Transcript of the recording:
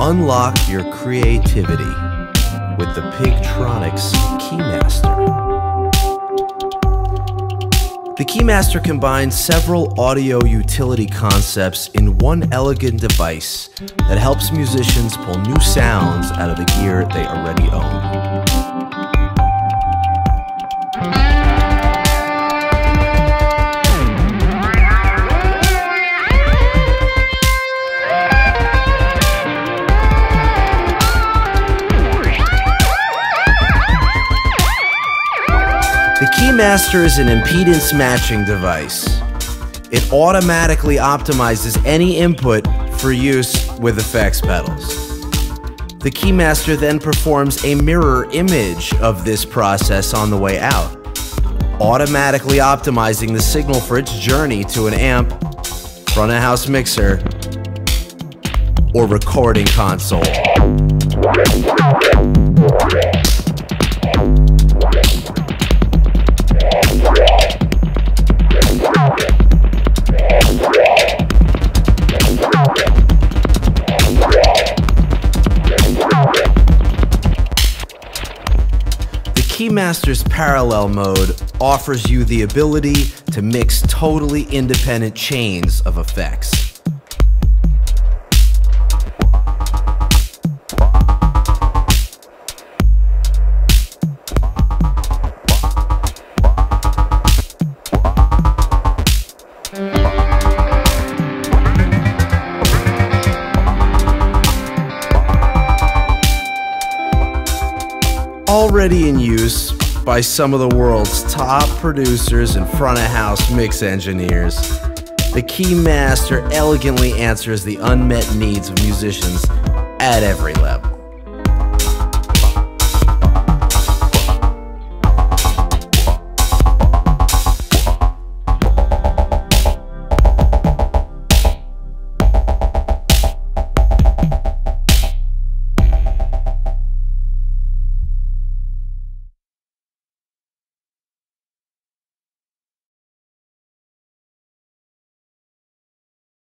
Unlock your creativity with the Pigtronix Keymaster. The Keymaster combines several audio utility concepts in one elegant device that helps musicians pull new sounds out of the gear they already own. Keymaster is an impedance matching device. It automatically optimizes any input for use with effects pedals. The Keymaster then performs a mirror image of this process on the way out, automatically optimizing the signal for its journey to an amp, front of house mixer, or recording console. Keymaster's parallel mode offers you the ability to mix totally independent chains of effects. Already in use by some of the world's top producers and front of house mix engineers, the Keymaster elegantly answers the unmet needs of musicians at every level.